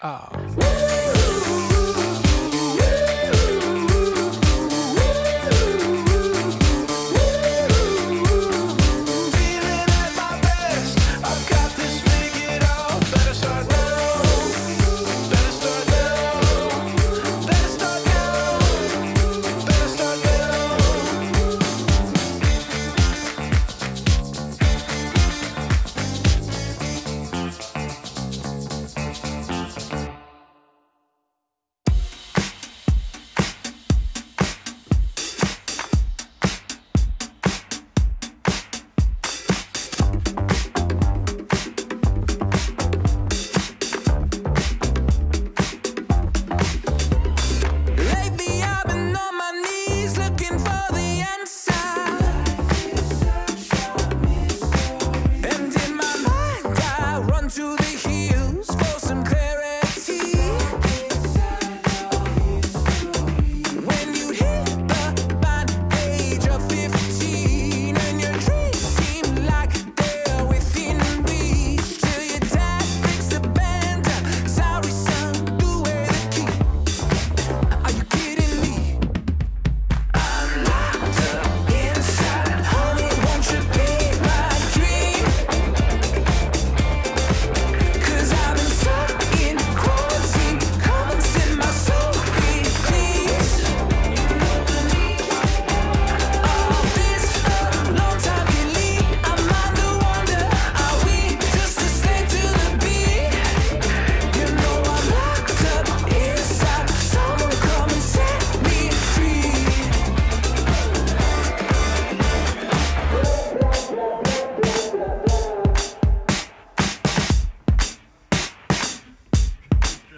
Oh.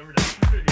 Number nine.